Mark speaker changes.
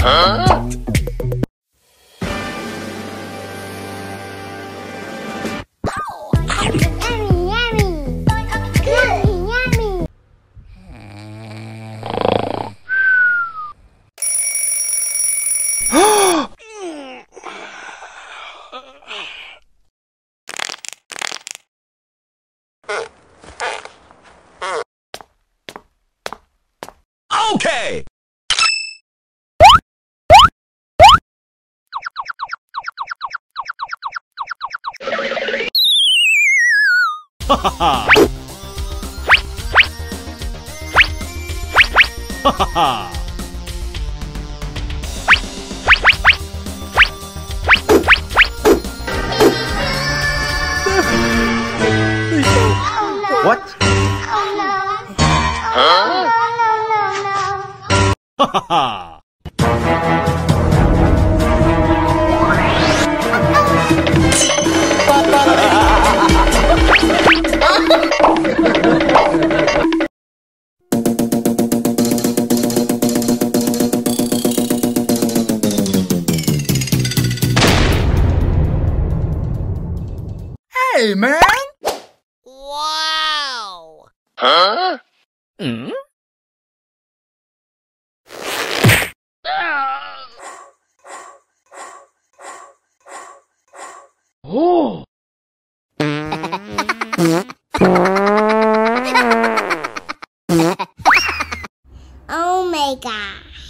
Speaker 1: Huh?
Speaker 2: Okay. Ha ha ha. Ha ha ha.
Speaker 1: Huh? No, no, no, no.
Speaker 2: Ha ha ha.
Speaker 3: Hey, man!
Speaker 1: Wow.
Speaker 2: 嗯。啊！哦。
Speaker 1: Oh my god.